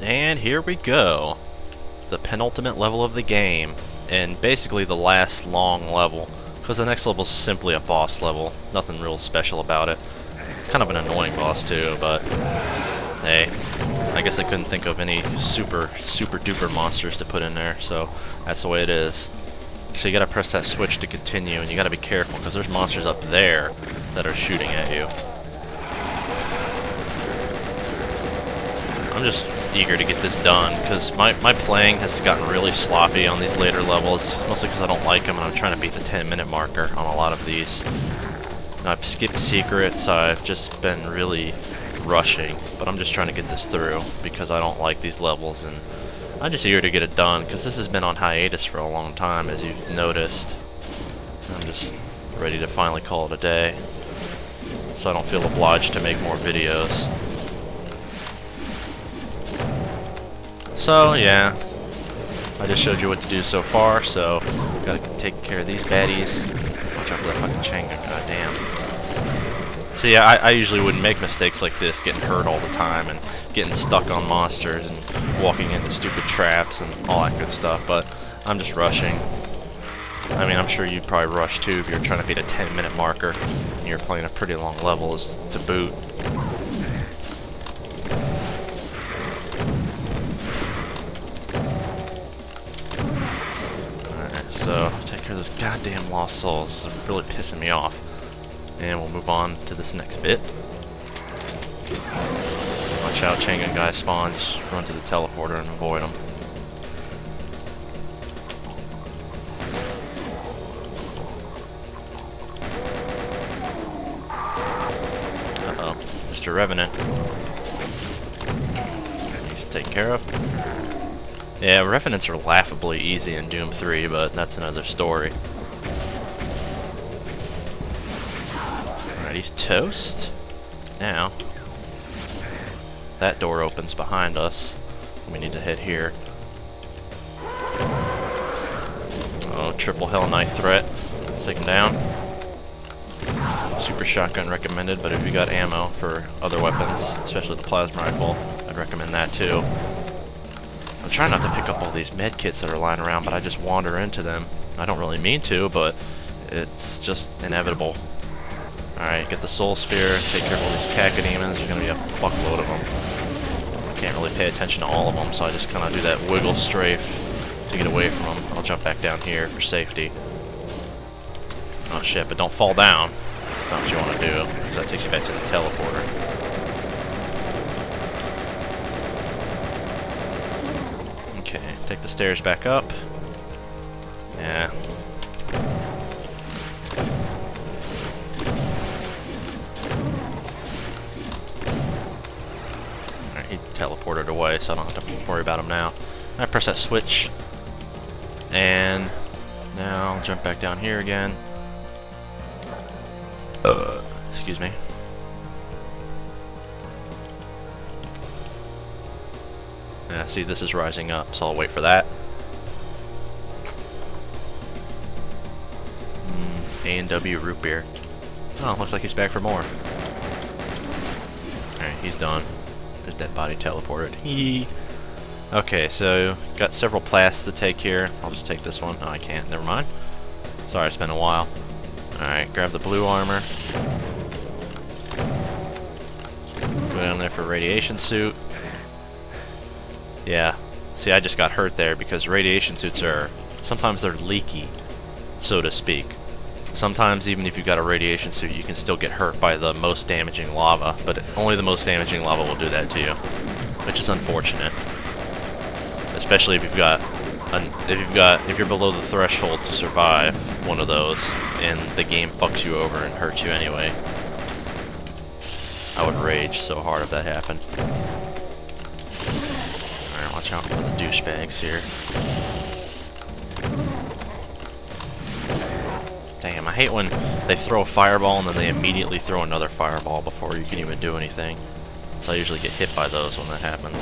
And here we go. The penultimate level of the game. And basically the last long level. Because the next level is simply a boss level. Nothing real special about it. Kind of an annoying boss too, but... Hey, I guess I couldn't think of any super, super duper monsters to put in there, so that's the way it is. So you gotta press that switch to continue, and you gotta be careful, because there's monsters up there that are shooting at you. I'm just eager to get this done, because my, my playing has gotten really sloppy on these later levels, mostly because I don't like them, and I'm trying to beat the 10 minute marker on a lot of these. I've skipped secrets, I've just been really rushing, but I'm just trying to get this through, because I don't like these levels, and I'm just eager to get it done, because this has been on hiatus for a long time, as you've noticed. I'm just ready to finally call it a day, so I don't feel obliged to make more videos. So, yeah. I just showed you what to do so far, so gotta take care of these baddies. Watch out for that fucking Changa, goddamn. See, I, I usually wouldn't make mistakes like this, getting hurt all the time and getting stuck on monsters and walking into stupid traps and all that good stuff, but I'm just rushing. I mean, I'm sure you'd probably rush too if you're trying to beat a 10 minute marker and you're playing a pretty long level to boot. So, take care of those goddamn lost souls. It's really pissing me off. And we'll move on to this next bit. Watch out, chaingun guy spawns. Run to the teleporter and avoid them. Uh-oh. Mr. Revenant. He's taken care of. Yeah, Revenants are laughably easy in Doom 3, but that's another story. Alright, he's toast. Now, that door opens behind us. We need to head here. Oh, triple Hell Knight threat. Take him down. Super shotgun recommended, but if you got ammo for other weapons, especially the plasma rifle, I'd recommend that too. I'm trying not to pick up all these med kits that are lying around, but I just wander into them. I don't really mean to, but it's just inevitable. Alright, get the soul sphere, take care of all these cacodemons, there's gonna be a fuckload of them. I can't really pay attention to all of them, so I just kinda do that wiggle strafe to get away from them. I'll jump back down here for safety. Oh shit, but don't fall down. That's not what you want to do, because that takes you back to the teleporter. Okay, take the stairs back up. Yeah. Alright, he teleported away, so I don't have to worry about him now. I press that switch. And now I'll jump back down here again. Uh, excuse me. Yeah, see, this is rising up, so I'll wait for that. Mm, A&W root beer. Oh, looks like he's back for more. Alright, he's done. His dead body teleported. Hee. Okay, so got several plasts to take here. I'll just take this one. Oh, I can't. Never mind. Sorry, it's been a while. Alright, grab the blue armor. Go down there for radiation suit. Yeah. See, I just got hurt there because radiation suits are... Sometimes they're leaky, so to speak. Sometimes, even if you've got a radiation suit, you can still get hurt by the most damaging lava, but only the most damaging lava will do that to you, which is unfortunate. Especially if you've got, if you've got, if you're below the threshold to survive one of those, and the game fucks you over and hurts you anyway. I would rage so hard if that happened. Watch out for the douchebags here. Damn, I hate when they throw a fireball and then they immediately throw another fireball before you can even do anything. So I usually get hit by those when that happens.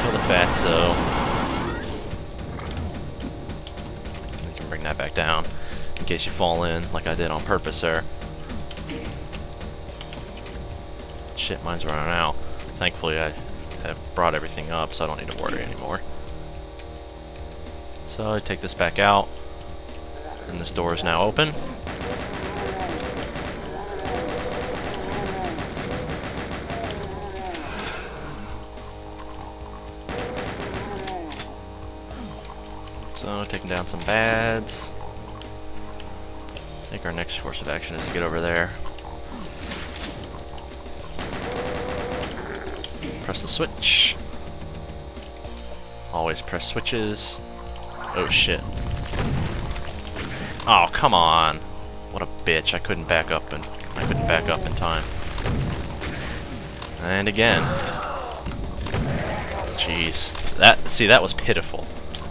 Kill the fatso. You can bring that back down in case you fall in like I did on purpose there. Shit, mine's running out. Thankfully I have brought everything up, so I don't need to worry anymore. So I take this back out, and this door is now open. So, taking down some bads. I think our next course of action is to get over there. Press the switch. Always press switches. Oh shit. Oh, come on. What a bitch. I couldn't back up and I couldn't back up in time. And again. Jeez. That see that was pitiful.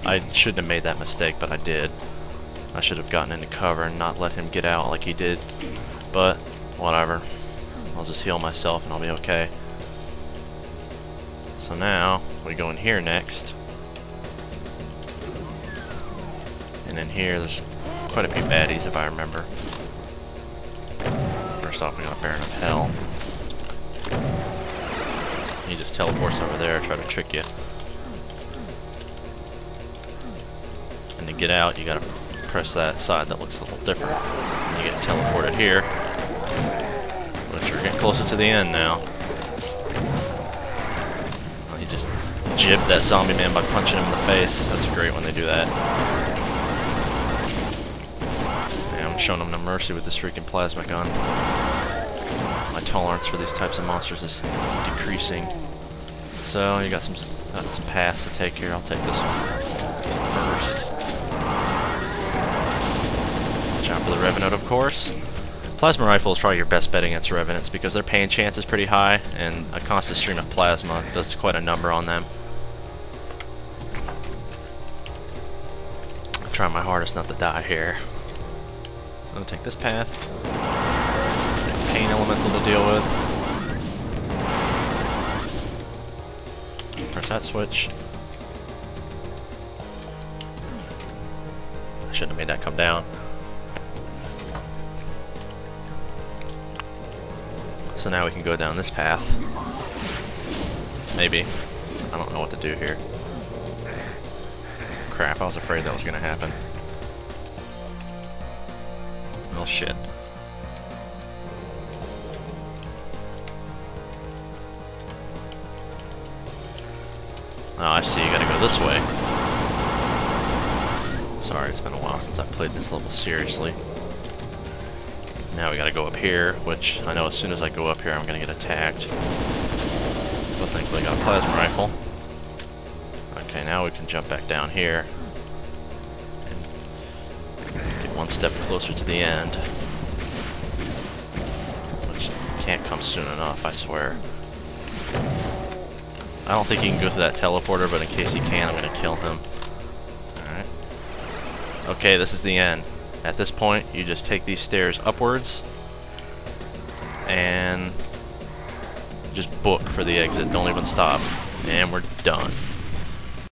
I shouldn't have made that mistake, but I did. I should have gotten into cover and not let him get out like he did. But, whatever. I'll just heal myself and I'll be okay. So now, we go in here next. And in here, there's quite a few baddies if I remember. First off, we got Baron of Hell. He just teleports over there, try to trick you. And to get out, you gotta press that side that looks a little different. And you get teleported here. But you're getting closer to the end now. Just gib that zombie man by punching him in the face. That's great when they do that. Yeah, I'm showing him no mercy with this freaking plasma gun. My tolerance for these types of monsters is decreasing. So you got some got some paths to take here. I'll take this one first. Out for the Revenant, of course. Plasma Rifle is probably your best bet against Revenants because their pain chance is pretty high, and a constant stream of plasma does quite a number on them. I'm trying my hardest not to die here. I'm gonna take this path. Pain elemental to deal with. Press that switch. I shouldn't have made that come down. So now we can go down this path. Maybe. I don't know what to do here. Crap, I was afraid that was gonna happen. Well, shit. Oh, I see, you gotta go this way. Sorry, it's been a while since I've played this level seriously. Now we gotta go up here, which I know as soon as I go up here I'm gonna get attacked. But thankfully I got a plasma rifle. Okay, now we can jump back down here. And get one step closer to the end. Which can't come soon enough, I swear. I don't think he can go through that teleporter, but in case he can, I'm gonna kill him. Alright. Okay, this is the end. At this point, you just take these stairs upwards and just book for the exit. Don't even stop. And we're done.